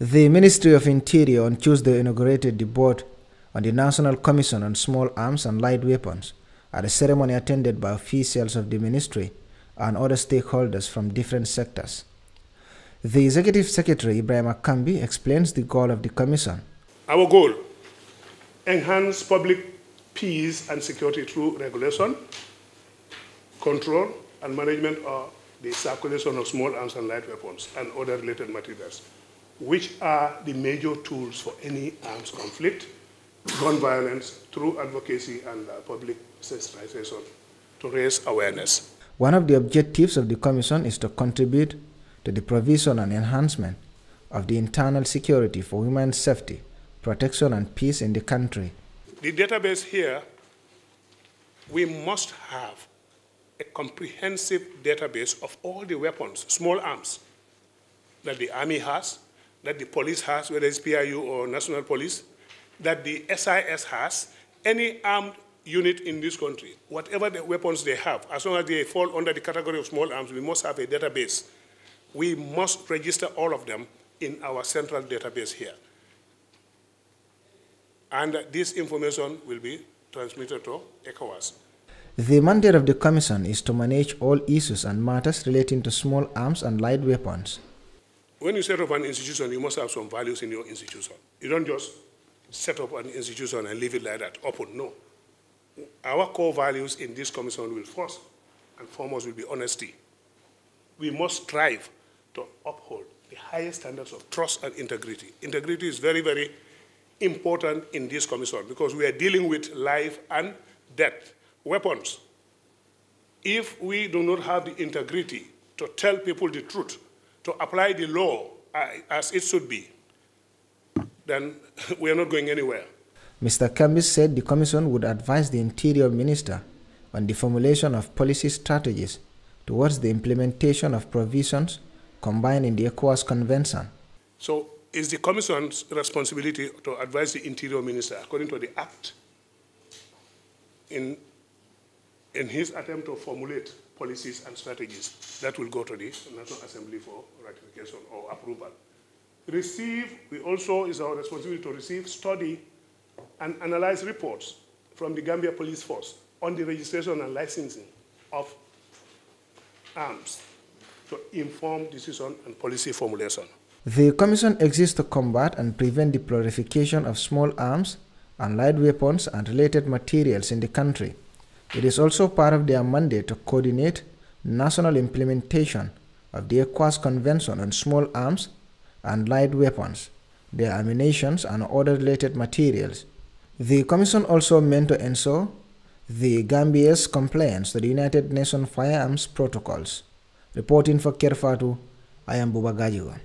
The Ministry of Interior on Tuesday inaugurated the board on the National Commission on Small Arms and Light Weapons at a ceremony attended by officials of the ministry and other stakeholders from different sectors. The Executive Secretary Ibrahim Akambi explains the goal of the commission. Our goal enhance public peace and security through regulation, control, and management of the circulation of small arms and light weapons and other related materials, which are the major tools for any arms conflict, gun violence, through advocacy and uh, public sensitization to raise awareness. One of the objectives of the Commission is to contribute to the provision and enhancement of the internal security for human safety, protection, and peace in the country. The database here, we must have a comprehensive database of all the weapons, small arms, that the Army has, that the police has, whether it's PIU or National Police, that the SIS has, any armed unit in this country, whatever the weapons they have, as long as they fall under the category of small arms, we must have a database. We must register all of them in our central database here. And this information will be transmitted to ECOWAS. The mandate of the Commission is to manage all issues and matters relating to small arms and light weapons. When you set up an institution, you must have some values in your institution. You don't just set up an institution and leave it like that, open. No. Our core values in this commission will first and foremost will be honesty. We must strive to uphold the highest standards of trust and integrity. Integrity is very, very important in this commission because we are dealing with life and death weapons. If we do not have the integrity to tell people the truth, to apply the law uh, as it should be, then we are not going anywhere. Mr. Kambis said the Commission would advise the Interior Minister on the formulation of policy strategies towards the implementation of provisions combined in the ECOWAS Convention. So it's the Commission's responsibility to advise the Interior Minister according to the Act in in his attempt to formulate policies and strategies that will go to the National Assembly for ratification or approval. Receive, we also, is our responsibility to receive, study, and analyze reports from the Gambia Police Force on the registration and licensing of arms to inform decision and policy formulation. The Commission exists to combat and prevent the proliferation of small arms and light weapons and related materials in the country. It is also part of their mandate to coordinate national implementation of the ECOWAS Convention on Small Arms and Light Weapons, their ammunition and other related materials. The Commission also meant to ensure the Gambia's compliance to the United Nations Firearms Protocols. Reporting for Kerr Fatou, I am Bubagajiwa.